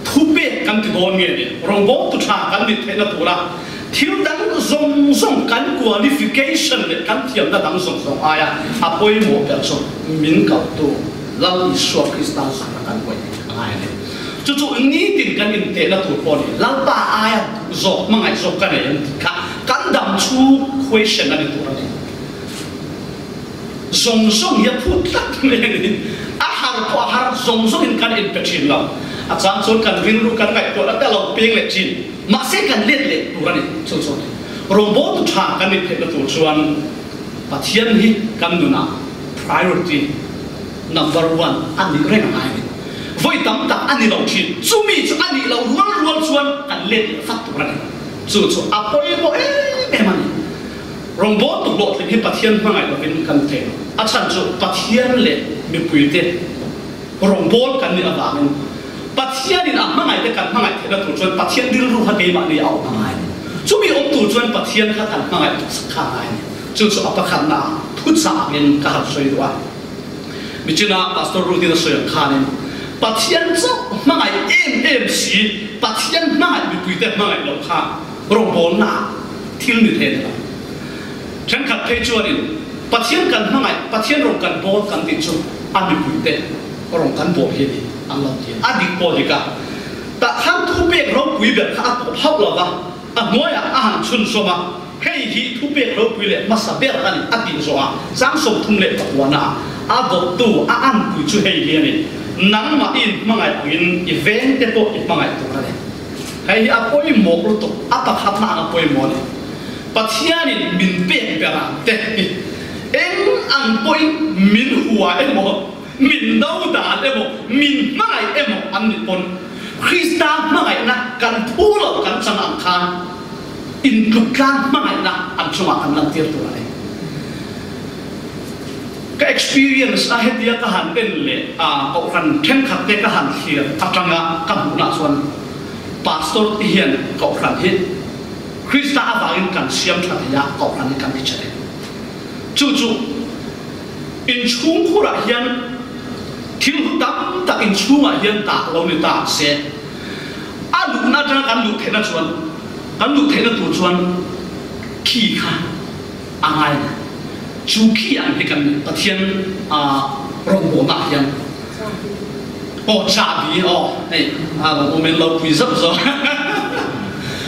thu pe kan ti don nge ni. Rong bol tu tha kan ni the na tu la thiếu đắng zong zong cán qualification để le kan thiam na dang zong zong à apoi mo pe so min cầu tu lau isu krista sa kan ko ai ne chu chu ni tin kan in te na tu po ni lau pa aya zo mangai zo kan ne ka kan dam chu question na ni tu ni zong zong ya phut tak ne ni a har ko har zong zong in kan in pe chin lau a chang chon kan ring ru kan ngai ko la ta lo ping le chin ma se kan let le ra chu chu robot bo tu tha kan ni phe na tu chuan pathian hi kan nu na priority number one ăn đi rèn ngay với tấm tạ ăn đi lâu chuyện chú mi chú ăn đi lâu luôn luôn chuẩn ăn kan lên phát tục rồi chú chú áp bôi bộ ấy mẹ mày rồng bò tục lộ thành hiện bát thiên mang lại bên cạnh thế à chăn chú bát thiên lệ mi bùi thế rồng bò cần đi làm ăn bát thiên đi làm mang lại để cần mang lại thế là tổ chuẩn bát thiên đi lâu hơn cái mà đi áo mang lại chú mi ông tổ chuẩn bát thiên khác cần thu sáng lên cả hai suy đoán mi china pastor ruti na soya khanin pathian cho mangai em em si pathian mangai mi puite mangai lo kha. Rong bol na, thil ni the na. Chen khat thei chuanin pathian kan mangai pathian rong kan bol kan ti chu, a mi puite rong kan bol he ni, ang lo ti. A dik po dika ta han thu pe rong pui be kha ko phok lo ga a noya a han chun so ma. Hei hi thu pe rong pui le, ma sa be kan a ti zo a. Sang som thum le pa wa na a bok tu a an pui chu hei hi ni nang ma in mangai in event te po i mangai tu ka le hei a poi mo lu to a pa khat na a poi mo ni pathian in min pe pe ra te em an poi min huwa e mo min dau da e mo min mangai e mo an ni pon Krista mangai na kan pu lo kan chang an khan in luklan mangai na an chuma kan lang tir tu le cái experience a hết dia ka han den le a ko ran then khap te ka han khia atanga ka mu na chuan pastor ti hian ko ran hi krista avangin kan siam tha ya ko ran kan ti chale chu chu in chung khura hian thil tam ta in chunga hian ta lo ni ta se a lu na ta kan lu the na chuan kan lu the na tu chuan khi kha angai chú khi ăn thì cần ta thiên à rong bộ nạc hiền ô cha bí ô này à bộ mình lâu quý rất rồi.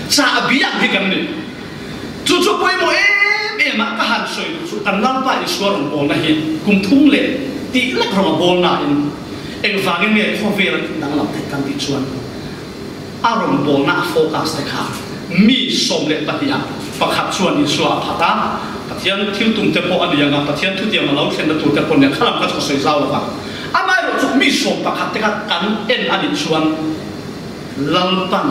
Cha bí anh thì cần đi chú chú quay mỗi em mà các hàng sợi chú cần lăng bài đi xuống rong bộ này hiền. Cùng thung lệ tí lắc rong bộ nạc hiền. Em vàng cái nghe khó về là đang làm thế cần đi chuan à rong bộ nạc focus มีสมเลปฏิยาประคับส่วนอิสระพัตาปฏิยันทิวตุงเตปอันยังปฏิยันทุกเดียมาเล่าเช่นตัวเตปเนี่ยข้ามก็จะสวยเศร้าหรอามาเราจะมีสมประคับเตกักันเอ็นอันดิชวนลังปัง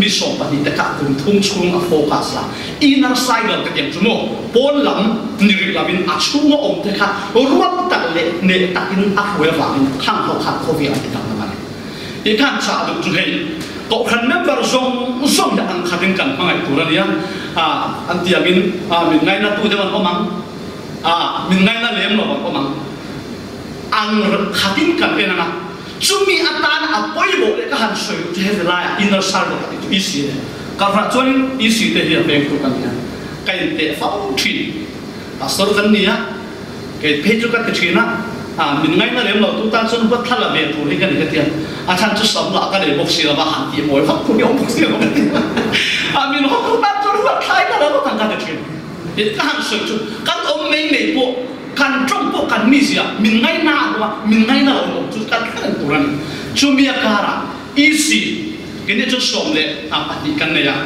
มีสมปฏิเตกักุมทุ่งชุงอโฟกัสละอินังไซเดอร์เตียงจุโมปนหลังนิริลาบินอัชุงองเตกะรวมตักเลเนตักินอัฟเวฟังข้างเขาขัดโควิดอันติดกัมาเลยอีท่านสาดุจุเฮ tok khan member zong zong da ang khadeng kan mangai turan ya ah, a antiamin a ah, min ngai na tu de wan omang. A min ngai na lem lo wan omang. Ang khadeng kan pe na chumi atan a poi bo le ka han soi tu he la ya inner circle ka tu isi ne ka fra chon isi te hi a bank tu kan ya. Kai te fa thi. Pastor kan ni ya. Kan ke phe chu ka te chi à mình ngay mà đến là chúng ta chân bất thắt là về thủ lý cái này cái tiền à thằng chút sống là cái này bốc xì là bà hẳn thì mỗi phát cũng nhớ bốc xì là bà à mình học chúng ta chân bất thay cái đó, có thằng cái chuyện thì các hàng sợi chú các ông mấy mấy bộ kan trong bộ kan mi sia à? mình ngay na wa mình ngay na lo chú kan kan turan chú mi akara easy cái này chú sống le à bắt đi cái này à.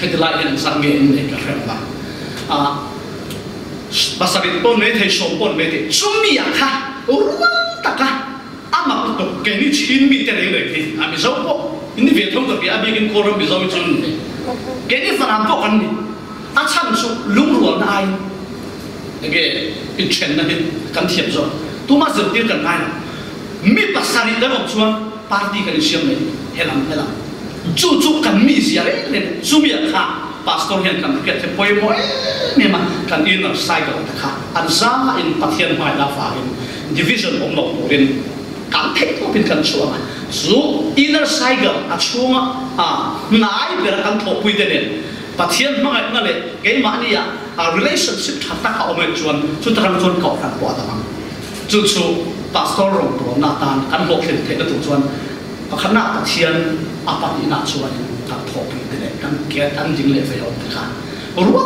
Hay là lại hiện sang nghe này cái phần ba à basabit pon me thei som pon me te chumi ya kha ruang taka ama to ke chin mi te re re a zo po. Ini ve thong to ke abi kin koram bi zo mi chun ke ni po kan ni a cham su lung ruang na ai. Ke in chen na hin kan thiam zo. Tu ma zir tir kan nai mi basari da rom chuan party kan siam me helam helam. Chu chu kan mi sia re re chumi ya kha. Pastor hian kan ke te poi mo eh, ne ma. Kan in cycle ta kha. An za in pathian mai la fa in division om lo rin kan thek to pin kan chuang chu inner cycle a chunga a nai ber kan tho pui te ne pathian ma ngai ngale ke ma ni ya a relationship tha ta ka ome chuan chu ta kan chuan ko kan kwa ta ma chu chu pastor rong to na tan kan ho khen the na tu chuan pakhana pathian apa ni na chuan kan tho pui te ne kan ke kan jing le fe ho ta ka ruwa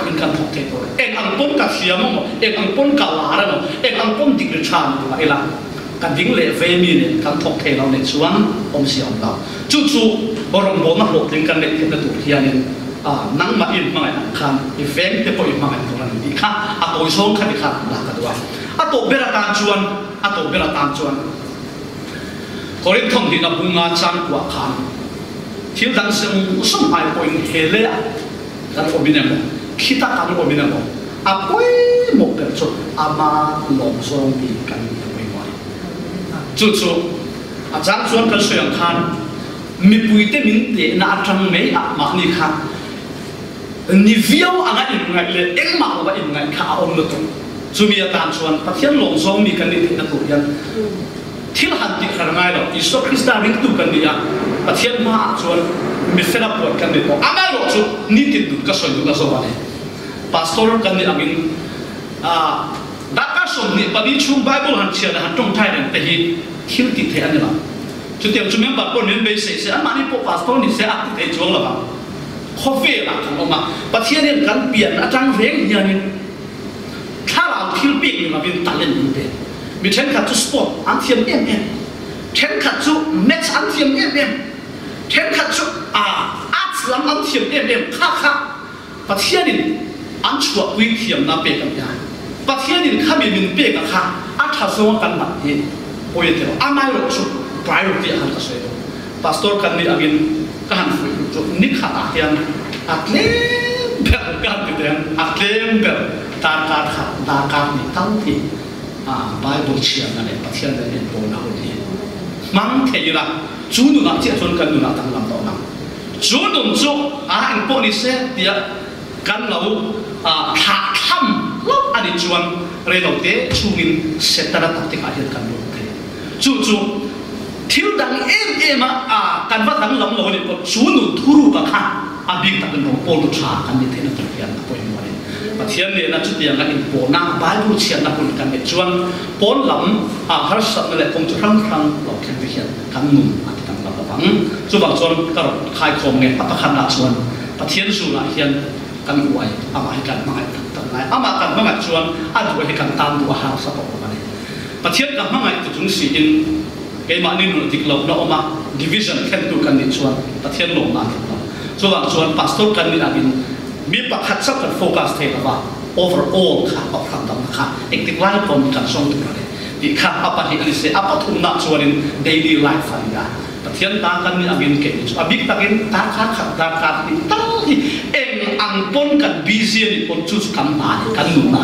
takin kan thok te to eng ang pon ka siam mo eng ang pon ka la ra mo eng ang pon dik de chan ma ela kan ding le ve mi ne kan thok te lo ne ông om siam la chu chu borong bo na lo ding kan le te na tu hian in a nang ma in ma ngai khan. I veng te po i ma ngai to ran di kha a to song kha di kha la ka do a to bera tan chuan a to bera tan chuan korin thong hi na bunga chan kwa khan thil dang sem som ai point hele kan obinem kita à quay một mo chút à ama lòng song bi kan poi mo chu chu à chẳng chuan kan soyang khan mi bùi tế mình để na trăng mấy à mà ni khan ni viêu à ngay in ngay lên em mà ba in ngay khá om no tu chu mi atan phát hiện long song đi cần đi te na tu yan thil han ti khar ngai đó Isu krista ring tu cần đi à phát hiện ma chuan mi fela cần đi ni à ama lo chú ni ti du cái soi du cái soi ba pastor kan ni amin a da ka som ni pa ni chu bible han chia han tong thai den te hi thil ti the an la chu tiang chu mem ba ko nen be se se an ma ni po pastor ni se ak te chuang la ba kho fe la kan ma pathian ni kan pian atang veng hian ni tha la thil pi ni ma bin ta len ni te mi chen kha chu sport an thiam em em chen kha chu match an thiam em em chen kha chu a arts lam an thiam em em kha kha pathianin an bê pui thiam na pe kam ya pathianin kha mi min pe ka kha a tha so kan ma hi oi te a mai ro chu priority han ka so pastor kan ni agin ka han fu chu ni kha ta hian atle ber kan ti den atle ber ta ka kha ta ka ni tăng ti à Bible chia na le pathian le en bo na ho ni mang thei la chu nu na che chon kan nu na tang lam do na chu nu chu a anh po đi se kan lo a tha tham lo ani chuan re lo te chungin in se ta te ka hian kan lo te chu chu thil dang em em a kan va dang lam lo ni po chu nu thuru ka kha a big ta kan ro pol tu tha kan ni the na tu hian po ni mo ni pathian le na chu tiang ka in po na bible chian na kun kan me chuan pon lam a har sat na le kong chu rang rang lo khen vi hian kan nun a ti kan la bang chu bang chuan ka ro khai khom nge pa khan na chuan pathian su na hian kan uai ama hi kan mangai tan lai ama kan mangai chuan a du hi kan tan du ha sa po ma ne pathian ka mangai tu chung si in ke ma ni nu dik lo na oma division khen tu kan ni chuan pathian lo na chu bang chuan pastor kan ni abin mi pakhat sa kan focus the ba overall kha of tham dam kha ek tik lai kan song tu ne di kha apa hi ali se apa thum na chuanin daily life fa ya pathian ta kan ni agin ke chu abik takin ta kha kha ta kha ni ta hi pon kan busy ni, pon chu kan na kan nu na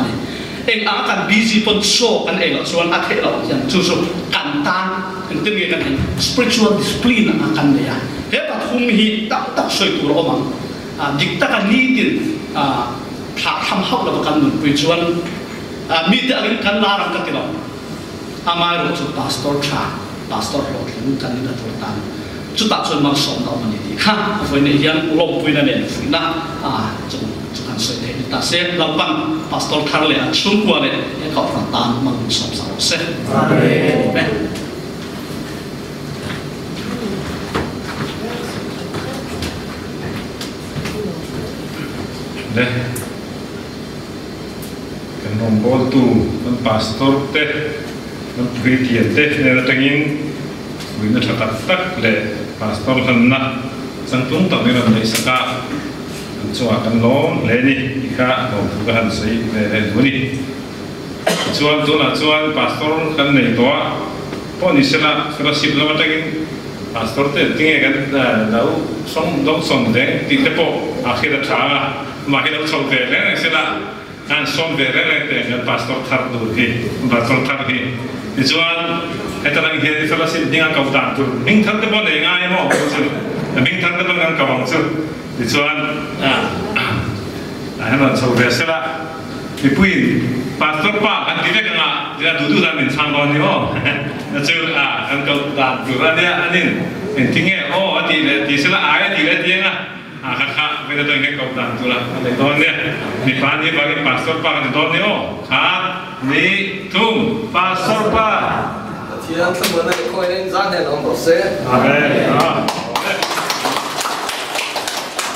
eng ang kan busy pon so kan eng chuan a the lo, yan chu chu kan tan kan tin kan spiritual discipline ang kan ya. He pa thum hi tak tak soi tu ro mang à dịch ta cái ni tiền à thả tham học là kan nụ quy chuẩn à mi ta cái na ram cái tiền à mai rồi chú pastor cha pastor lo kan cái ni là thôi tan 就打算把送到我们地看，我那天落灰那边回那啊，就就看水田，但是老板把石头砍了，冲过来一个房单，门上上写。deh kenombol tu kan pastor teh kan beri dia teh ni tengin bina tak tak deh pastor kan na sangtung tak ni na isa ka ang kan lo leni ika lo tugahan sa lele duni tu tuna tsuwan pastor kan na ito po ni sila fellowship na matagin pastor te tinge kan dau som dong som deng tinte po akhir da sanga makinap sa lele sila ang som de lele te pastor tar duni pastor thar di tsuwan Etalang hiya di fela sin dinga kau tu. Ming tan tu pon denga ya mo. Ming tan tu pon kan kau bangsu. Di soan. Ah, ah. ah hebat so vesela. Di puin. Pastor pa kan dia kena dia duduk dalam insan kau ni oh. Nacul ah kan kau tan tu. Ah, ada anin. Intinya oh di di sela ayat di dia ngah. akakak beda tu ini kau tak tu lah. Ada tuan ni, ni pan ni bagi pastor pak kan, ada tuan ni oh, kat ni tung pastor pak. Thiam sa mo na ko en zan he nom se. amen ah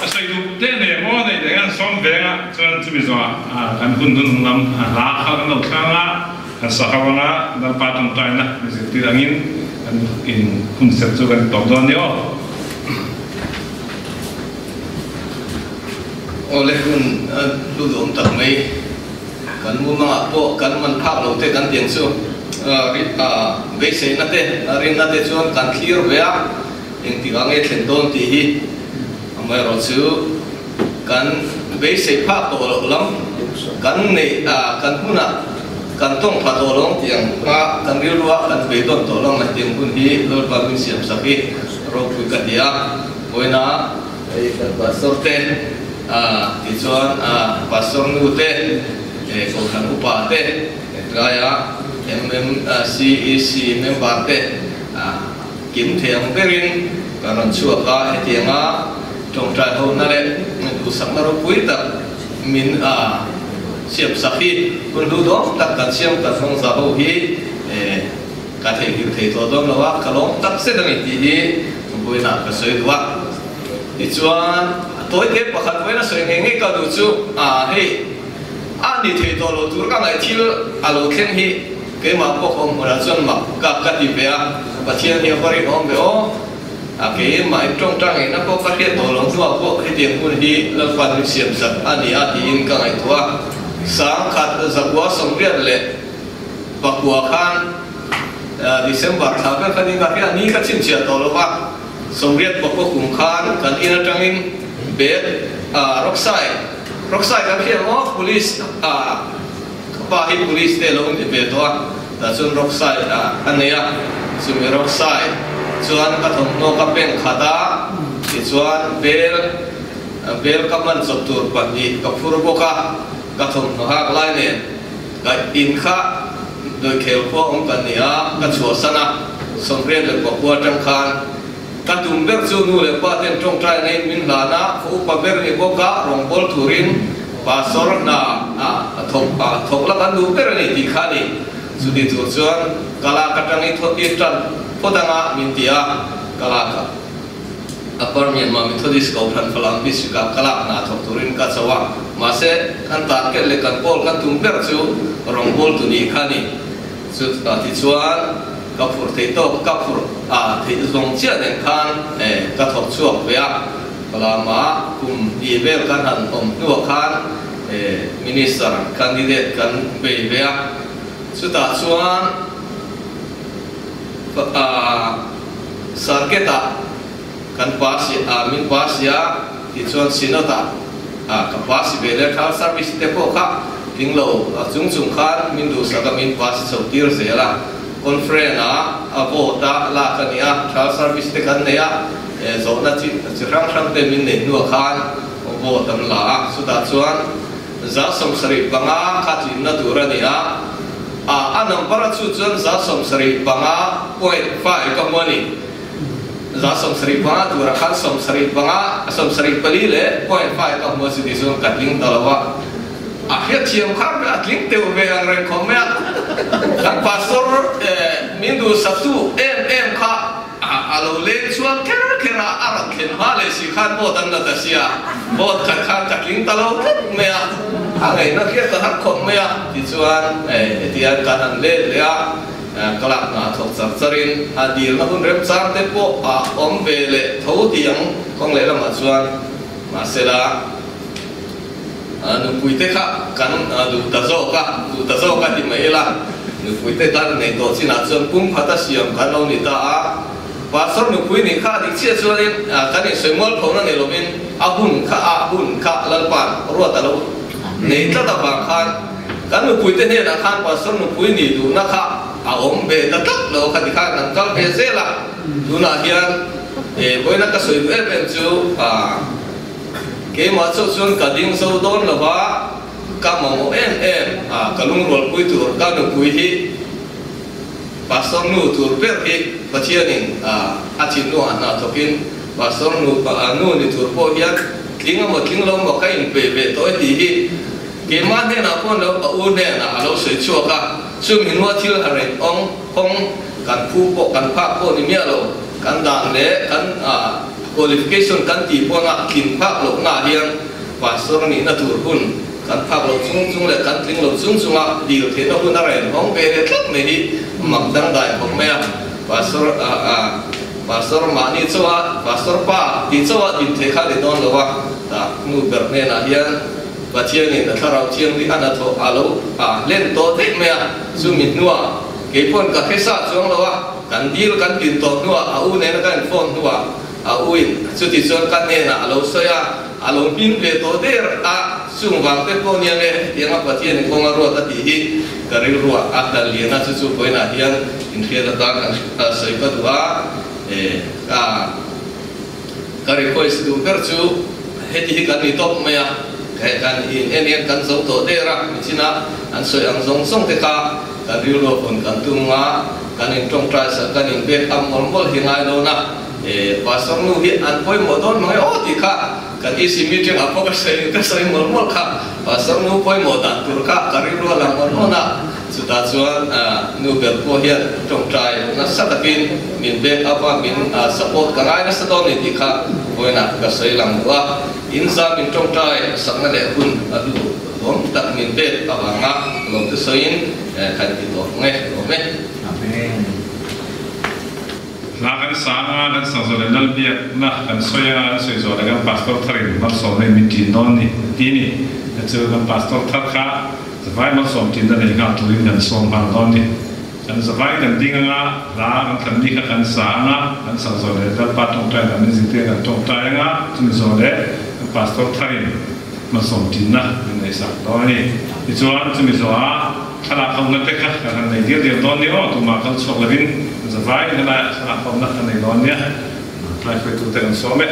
sai du te ne mo ne de gan som ve nga chuan chu mi zo a kan hun dun lam la kha kan lo thanga kan sa ha nga dal pa tum tai na mi se ti angin kan in hun se chu kan tok don ni o Oleh kun lu dum tak mai. Kan mu ma po kan man phak lo te kan tiang su. Ri a ve se na te rin na te chuan kan clear ve a eng ti gang e thlen don ti hi amai ro chu kan ve se phak to lo lam kan nei a kan huna kan tong pha to long tiang ka kan ri ruwa kan ve don to long na tiang kun hi lor ba bin siam sa ki ro pui ka dia koina ai kan ba sorte a ti chuan a pastor nu te e ko kan upa te gaya MM CEC member te kim thiam berin karon chua ka etianga trong trai ho na le du sak na ro pui tak min a siap sakhi kun du do tak kan siam ka thong za ho hi e ka the hi the to dom lawa ka long tak se dang ti hi pui na ka soi duwa ti chuan tối thế bà khát với nó soi nghe nghe cả đủ chú. À hey anh đi thấy đồ lô tour cái này thiếu à lô khen hi cái mà có không là dân mà cả cái gì vậy và thiên nhiều phát hiện không vậy à cái mà trong trang này nó có phát hiện đồ lòng à, à, thua có cái tiền quân đi là phần xiêm sạch anh đi anh đi in cái này tour sáng khát giặc quá sống biết lệ. Và của khan à, December tháng cái cái cái cái anh cái chim chia đồ lô ba sống biết và có cùng khan, cần in trang in. Bed rockside. Rockside cái kia nó police à ba hi police te lo ni be to da chun rockside à anh ấy à sumi rockside chuan ka thong no ka pen khada ti chuan bel bel ka man chop tur pa ni ka fur bo ka ka thong no ha lai ne ka in kha doi khel ko ong ka ni a ka chua sana songre le ko kwa tang khan ka tum ber chu nu le pa ten trong trai nei min la na fu pa ber ni bo ka rong bol thurin pa sor na a thok pa thok la kan du ber ni ti kha ni su di tu chuan kala ka tang i thot i tran podanga min tia kala ka upper Myanmar Methodist kau phan phalang bi suka kala na thok turin ka chawa. Ma kan ta ke kan pol kan tum ber chu rong tu ni kha ni. Chu ta ti chuan ka phur thei to ka phur a thei zong Kalama kum ibel kan han om nuakan eh, minister kandidat kan bebea. Suta suan ah, sarketa kan pasi amin ah, pasi ya ituan sinota kapasi ah, bele kal sabi stepo ka tinglo jung jung kan mindu saka min pasi sautir zela ya konfrena apo ta la kan ya kal servis stekan ya zo na chi chi rang rang te min ne nu khan avo tam la su ta chuan za som sari banga kha chi na tu ra ni a a anam para chu chuan za som sari banga point five ka moni za som sari banga tu ra khan som sari banga som sari pali le point five ka mo si di sun katling talawa akhir cium kar atling teu be ang ren komea kan pastor mindu satu em em kha alo le chuan kera kera arak ken male si khan bo dan na ta sia bo khan khan katling talo mea angai na kia ta hak khom mea ti chuan e tian kan an le le a kalak na thok char charin a dir na hun rem char te po a om ve le tho tiang kong le lama chuan ma sela nu pui te kha kan du ta zo ka du ta zo ka ti mai la nu pui te ta nei to china chuan pum phata siam kan lo ni ta a pastor nu pui ni kha dik chia chuan in kan ni semol phon na ni lo abun a hun kha abun hun kha lal pan ro ta lo nei ta ta ba khan kan nu pui te ne na khan pastor nu pui ni du na kha a om be ta tak lo kha di kha nan kal be se la du na hian e boina ka soi be ben chu a ke ma chu chuan ka ding so don la ba ka ma mo em em a ka lung rol pui tur ka nu pui hi pastor nu tur per hi pathianin a achin nu na thokin pastor nu nu ni tur po hian tlinga mo tling lo mo kai pe pe to ti hi ke ma ne na kon lo u ne na alo se chu ka sum hin wa thil hare ong ong kan phu po kan pha po ni mia lo kan dan le kan a qualification kan ti po na kin pha lo na hian pastor ni na tur hun kan phak lo chung chung le kan tling lo chung chung a di lo the no hun are hong pe le tlak me hi mak dang dai hong me a pastor a a pastor ma ni chawa pastor pa. Di chawa din the kha le don lo wa ta nu ber ne na hian và chiên ni na chiên đi. Ăn là tho alo a len mẹ te me a su mit nuwa ke pon ka khesa chuang lo wa kan dil kan tin to nuwa a u này nó cắn phone nua. À u in chu ti cắn kan là lâu alo so ya. Alo pin về tổ der a sung wang te ko nia le yang apa tian ni kong aro ta ti hi kari ruwa a dal li na chu chu ko na hian in thia da kan sai pa dua e ka kari ko is du per chu he ti hi kan ni top me a cái kan in en en kan zo to de ra china an soi ang zong song te ka kan ri lo pon kan tu nga kan in trong tra sa kan in be am mol mol hi ngai na e pa song nu hi an poi mo don mai o ti kha kan i si mi teng a po ka sei ka sei mol mol kha pa song nu poi mo dan tur ka ka ri lo lang mol mol na ta chuan nu ber po hian trong trai na sa ta pin min be apa min support ka ngai na sa don ni kha poi na ka lang wa in za min trong trai sak na le adu hom tak min be awanga lom te soin kan ti to nge lo me Amen. nagan sana gan sa so le nal bia na gan soya so so le pastor Tarim, mal so ne mi tin non ni tini pastor thar kha zavai mal som tin da le gan tu in gan som han non ni gan zavai gan ding nga la gan kan ni ka gan so le da pa tong tai gan ni te gan tong tai nga chu so le pastor Tarim, mal som tin na ni sa do ni chuan chu mi so a خلاقونا بك خلنا يدير ديال دونيا وما قلت شغل بين زفاي خلاقونا خلنا يدونيا طلع في توتر نصومي